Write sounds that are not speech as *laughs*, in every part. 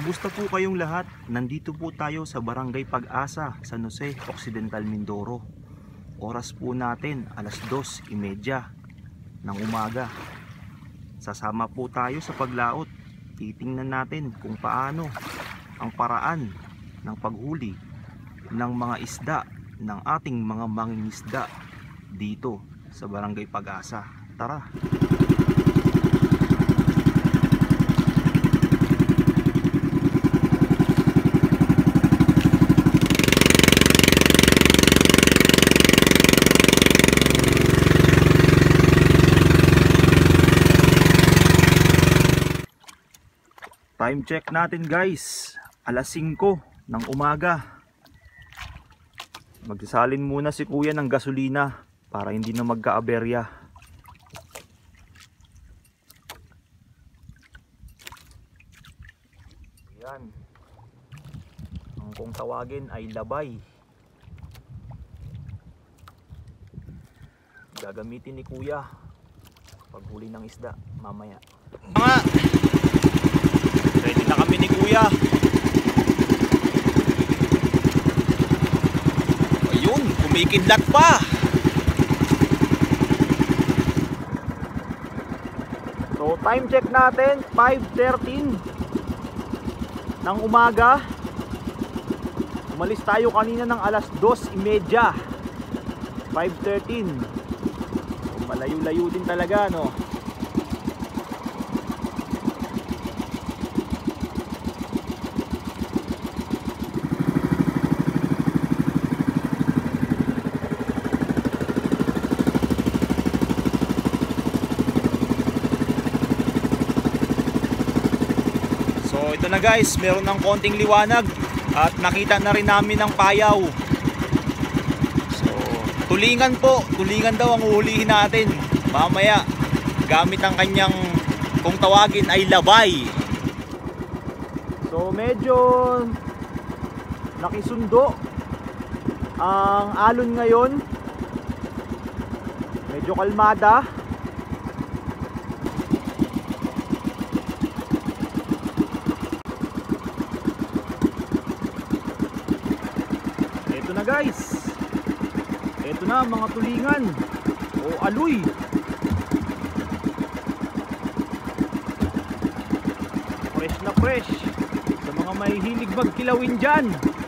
Kumusta po kayong lahat? Nandito po tayo sa Barangay Pag-asa, San Jose, Occidental Mindoro. Oras po natin, alas 2.30 ng umaga. Sasama po tayo sa paglaot. Titingnan natin kung paano ang paraan ng paghuli ng mga isda ng ating mga mangingisda dito sa Barangay Pag-asa. Tara! Time check natin guys. Alas 5 ng umaga. Magsasalin muna si kuya ng gasolina para hindi na magka-aberya. Yan. Ang kung tawagin ay labay. Gagamitin ni kuya paghuli ng isda mamaya. Mga na kami ni Kuya. Ayun, kumikidlat pa. So time check natin 5:13 ng umaga. Umalis tayo kanina ng alas 2:30. 5:13. So, malayo-layo din talaga no. Na guys, meron ng konting liwanag at nakita na rin namin ang payaw. So tulingan po, tulingan daw ang uhulihin natin. Mamaya gamit ang kanyang kung tawagin ay labay. So medyo nakisundo ang alon ngayon. Medyo kalmada. Ito na guys. Ito na mga tulingan o aloy. Fresh na fresh. Sa mga may hilig magkilawin dyan. Yan.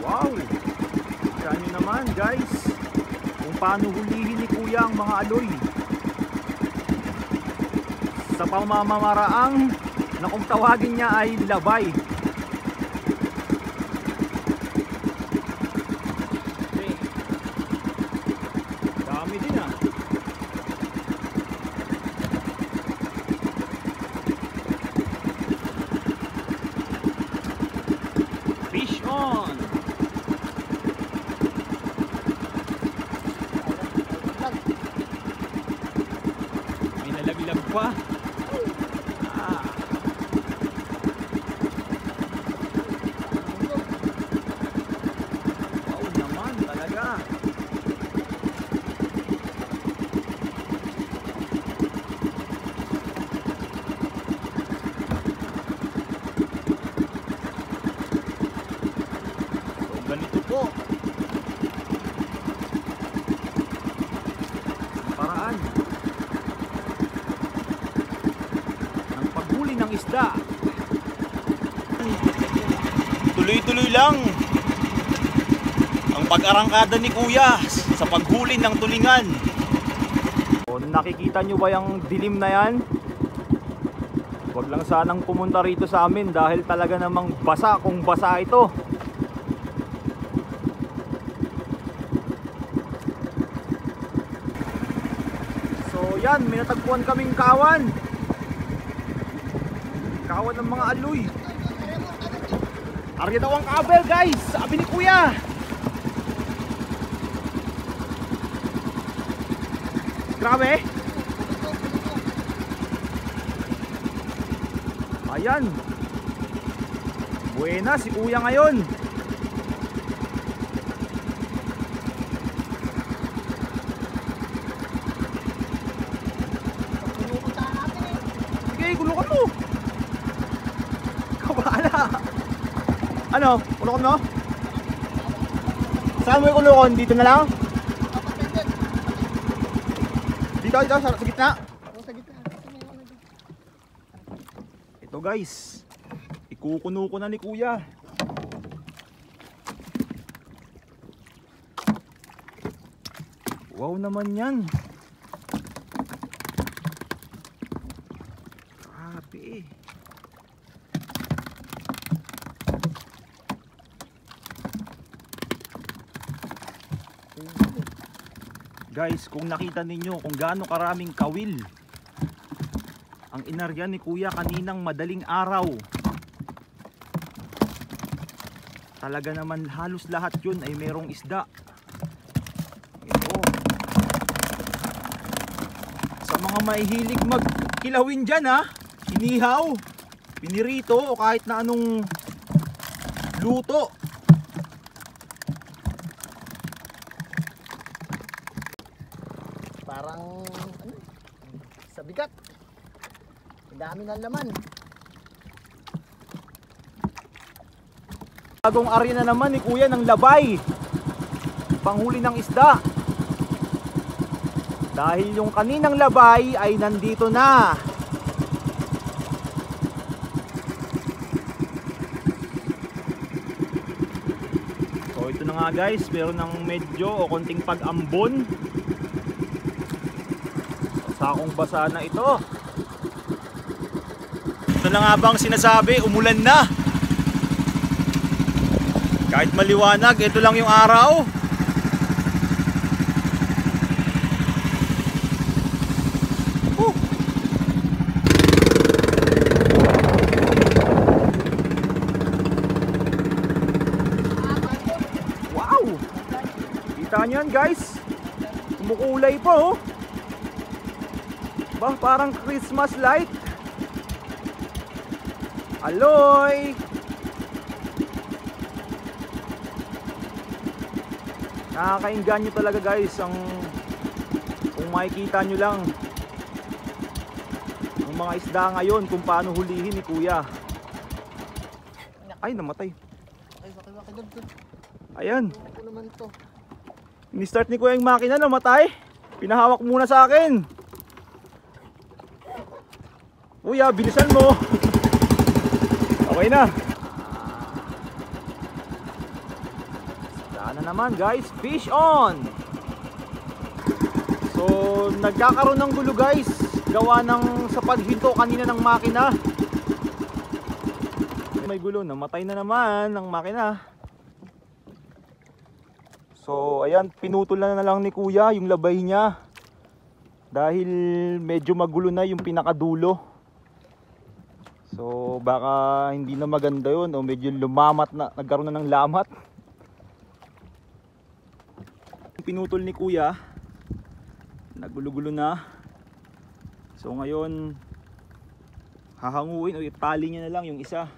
Wow! Kita nyo naman guys kung paano hulihin ni kuya ang mga aloy sa pamamamaraang na kung tawagin niya ay labay Okay. dami din ah fish on Nalaglag pa. Ah. Wow naman talaga. So ganito po. Ang paraan ng paghuli ng isda. Tuloy-tuloy lang ang pag-arangkada ni Kuya sa paghuli ng tulingan. O, nakikita nyo ba yung dilim na yan? Huwag lang sanang pumunta rito sa amin dahil talaga namang basa kung basa ito. So yan, may natagpuan kaming kawan. Kawan ng mga aloy. Arya daw ang kabel guys, sabi ni kuya. Grabe. Ayan. Buena si kuya ngayon. Ano? Gulukan mo? Saan mo yung gulukon? Dito na lang? Dito, dito, sa, sa gitna. Ito guys. Ikukuno ko na ni kuya. Wow naman yan. Guys, kung nakita ninyo kung gaano karaming kawil ang inarya ni kuya kaninang madaling araw. Talaga naman halos lahat yun ay merong isda. Ito. Sa mga mahihilig magkilawin dyan ha, inihaw, pinirito o kahit na anong luto. Parang ano, sa bigat. Ang dami ng laman. Bagong arena naman ni kuya ng labay. Panghuli ng isda. Dahil yung kaninang labay ay nandito na. So ito na nga guys, meron ng medyo o konting pag-ambon. Sakong basa na ito. Ito na nga bang sinasabi, umulan na. Kahit maliwanag, ito lang yung araw. Whew. Wow! Kita niyo yan guys? Kumukulay pa oh. Ba, parang Christmas light. Aloy! Nakakainggan nyo talaga guys ang kung makikita nyo lang ang mga isda ngayon kung paano hulihin ni kuya. Ay, namatay. Ayan, Ano naman to? ni-start ni kuya yung makina, namatay. Pinahawak muna sa akin. Kuya, bilisan mo. okay na. Sana naman guys, fish on! So, nagkakaroon ng gulo guys. Gawa ng sa paghinto kanina ng makina. May gulo, namatay na naman ng makina. So, ayan, pinutol na na lang ni kuya yung labay niya. Dahil medyo magulo na yung pinakadulo. So, baka hindi na maganda yun o medyo lumamat na, nagkaroon na ng lamat. Pinutol ni kuya, nagulo-gulo na. So, ngayon, hahanguin o itali niya na lang yung isa.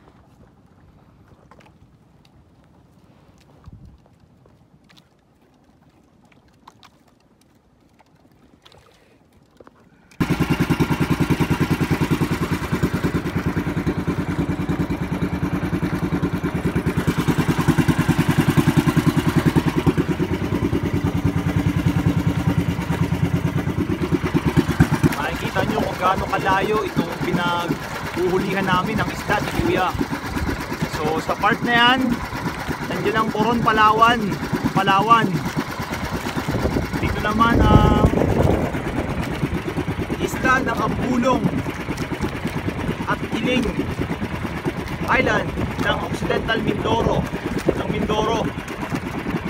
Makikita nyo kung gaano kalayo itong pinaghuhulihan namin ng isda ni Kuya. So sa part na yan, nandiyan ang Coron Palawan. Palawan. Dito naman ang isda ng Ampulong at Iling Island ng Occidental Mindoro ng Mindoro.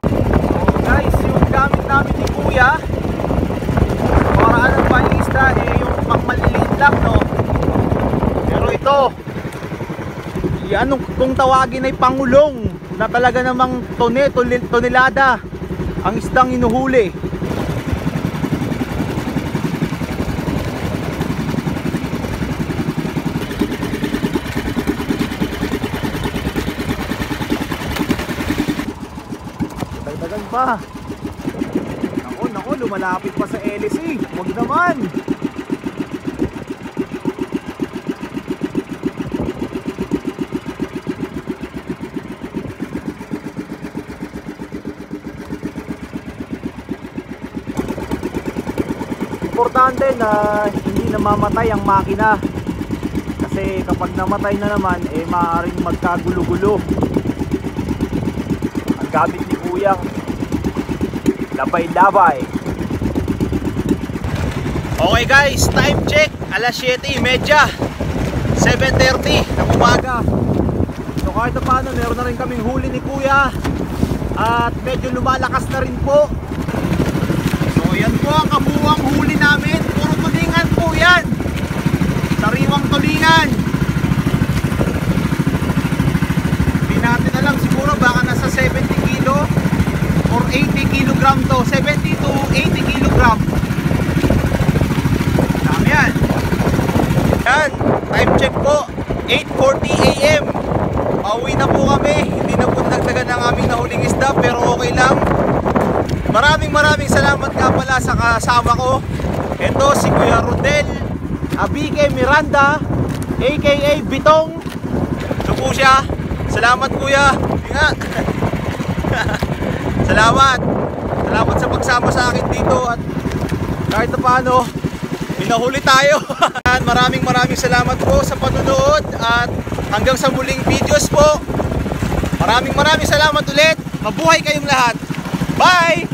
So guys, yung gamit namin ni Kuya paraan ng panlista eh yung lamang maliliit lang no pero ito yan kung tawagin ay pangulong na talaga namang tone, tonelada ang isdang inuhuli dagdagan pa. Nako, nako, lumalapit pa sa LSA. Huwag naman. Importante na hindi namamatay ang makina. Kasi kapag namatay na naman, eh maaaring magkagulo-gulo. Ang gamit ni Kuyang, labay-labay. Okay guys, time check. Alas 7.30, 7.30 ng umaga. So kahit na paano, meron na rin kaming huli ni Kuya. At medyo lumalakas na rin po. So yan po ang kabuuang huli namin. Puro tulingan po yan. Tulingan. Hindi natin alam siguro baka nasa 70 kilo or 80 kilogram to. 70 to 80 kilogram. Dami yan. Yan, time check po. 8.40 a.m. Pauwi na po kami. Hindi na po nagdagan ng aming nahuling isda pero okay lang. Maraming maraming salamat nga pala sa kasama ko. Ito si Kuya Rodel Abike Miranda aka Bitong. Ito po siya. Salamat Kuya. Nga. *laughs* salamat. Salamat sa pagsama sa akin dito at kahit na paano pinahuli tayo. *laughs* maraming maraming salamat po sa panonood at hanggang sa muling videos po. Maraming maraming salamat ulit. Mabuhay kayong lahat. Bye!